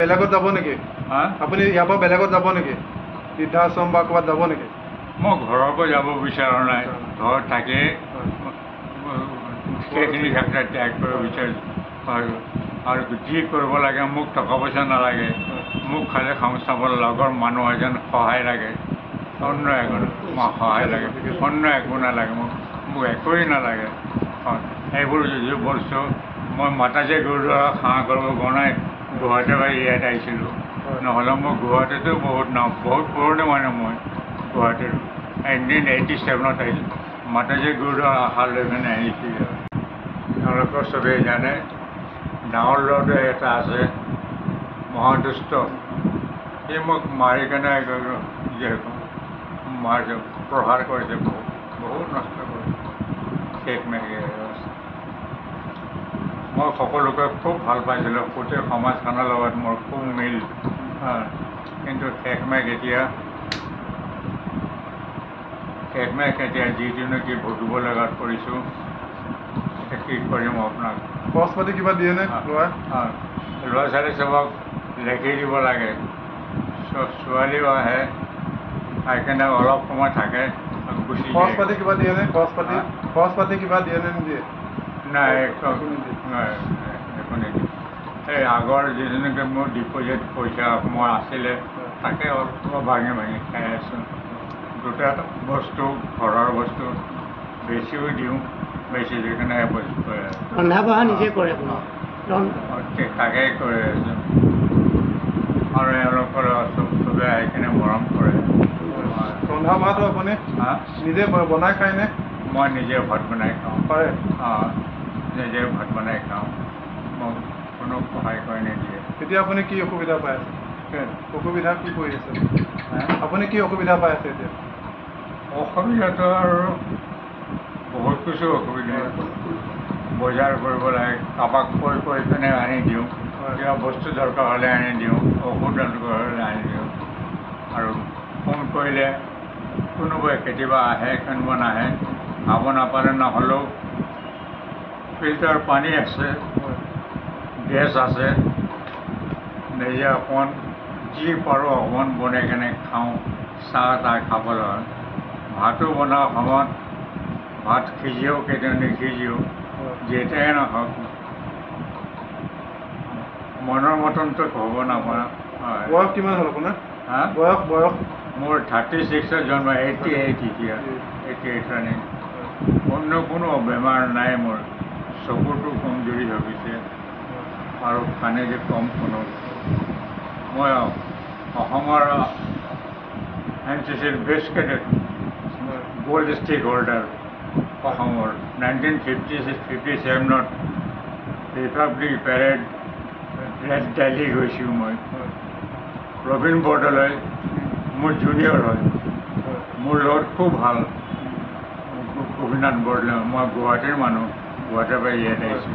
বেলেগত যাব নেকি? হা? আপুনি ইয়াৰ পৰা বেলেগত যাব নেকি? বৃদ্ধাশ্ৰম বা ক'ৰবাত যাব নেকি? মই ঘৰৰ পৰা যাব বিচৰা নাই। ঘৰত থাকি। সেইখিনি ক্ষেত্ৰত ত্যাগ কৰিব বিচাৰিছোঁ। আৰু আৰু যি কৰিব লাগে মোক টকা পইচা নালাগে। মোক খালি সংস্থাপন লগৰ মানুহ এজন সহায় লাগে। অন্য একো। মোক সহায় লাগে। অন্য একো নালাগে। মোক মোক একোৱেই নালাগে। হয়। এইবোৰ যি বস্তু মই মাতাজী গুৰুদ্বাৰা সেৱা কৰিব বনাই গুৱাহাটীৰ পৰা ইয়াত আহিছিলোঁ। নহ'লে মই গুৱাহাটীতো বহুত নাম বহুত পুৰণি মানুহ মই গুৱাহাটীৰ। নাইনটিন এইটি ছেভেনত আহিছোঁ মাতাজী গুৰুদ্বাৰা আশা লৈ কিনে আহিছিলোঁ। তেওঁলোকৰ চবেই জানে। ডাঙৰ ল'ৰাটো এটা আছে মহাদুষ্ট। সি মোক মাৰি কেনে মাৰিছে প্ৰহাৰ কৰিছে বহুত বহুত নষ্ট কৰিছে। শেষ মেঘে মই সকলোকে খুব ভাল পাইছিলোঁ। গোটেই সমাজখনৰ লগত মোৰ খুব মিল। কিন্তু শেষ মেঘ এতিয়া শেষ মেঘ এতিয়া যিটো নেকি ভুগিব লগাত পৰিছোঁ কি কৰিম আপোনাক? খৰচ পাতি কিবা দিয়েনে ল'ৰা? ছোৱালী চবক লেখি দিব লাগে। ছ- ছোৱালীও আহে আহি কেনে অলপ সময় থাকে গুচি খৰচ পাতি কিবা দিয়েনে খৰচ পাতি? খৰচ পাতি কিবা দিয়েনে নিদিয়ে? নাই একো একো নিদিয়ে। এই আগৰ যিজনকে মোৰ ডিপ'জিট পইচা মই আছিলে তাকে অলপ ভাঙি ভাঙি খাই আছোঁ দুটা বস্তু ঘৰৰ বস্তু বেছিও দিওঁ বেছি দি কেনে বস্তু কৰি আছোঁ। ৰন্ধা বঢ়া নিজে কৰে আপুনি ৰন- ঠিক তাকেই কৰি আছোঁ আৰু এওঁলোকৰ চব চবে আহি কিনে মৰম কৰে হয়। ৰন্ধা বঢ়াটো আপুনি? নিজে বনাই খায়নে মই নিজে ভাত বনাই খাওঁ পাৰে অঁ নিজে ভাত বনাই খাওঁ মোক কোনো সহায় কৰি নিদিয়ে। এতিয়া আপুনি কি অসুবিধা পাই আছে? অসুবিধা কি কৰি আছে? আপুনি কি অসুবিধা পাই আছে এতিয়া? অসুবিধাটো আৰু বহুত কিছু অসুবিধা বজাৰ কৰিব লাগে কাৰোবাক কৈ কৈ পিনে আনি দিওঁ। কিবা বস্তু দৰকাৰ হ'লে আনি দিওঁ ঔষধ দৰকাৰ হ'লে আনি দিওঁ। আৰু ফোন কৰিলে কোনোবাই কেতিয়াবা আহে কোনোবা নাহে। খাব নাপালে নহ'লেও ফিল্টাৰ পানী আছে। গেছ আছে নিজে অকণমান যি পাৰোঁ অকণমান বনাই কেনে খাওঁ চাহ তাহ খাবলৈ হয়। ভাতো বনাওঁ সময়ত ভাত সিজিও কেতিয়াবা নিসিজিও। যেতিয়াই নহওক মনৰ মতনটো হ'ব নাপাওঁ হয়। বয়স কিমান হ'ল আপোনাৰ? হা? বয়স বয়স? মোৰ থাৰ্টি ছিক্সত জন্ম এইটি এইট এতিয়া এইটি এইট ৰানিং অন্য কোনো বেমাৰ নাই মোৰ। চকুটো কমজুৰি গৈছে। আৰু কাণে যে কম শুনো মই অসমৰ এন চি চিৰ best cadet gold stick holder অসমৰ। নাইনটিন ফিফটি ছিক্স ফিফটি ছেভেনত ৰিপাব্লিক পেৰেড ৰেড দিল্লী গৈছোঁ মই। ৰবীন বৰদলৈ মোৰ জুনিয়ৰ হয়। মোৰ লগত খুব ভাল। গোপীনাথ বৰদলৈ মই গুৱাহাটীৰ মানুহ। গুৱাহাটীৰ পৰা ইয়াত আহিছোঁ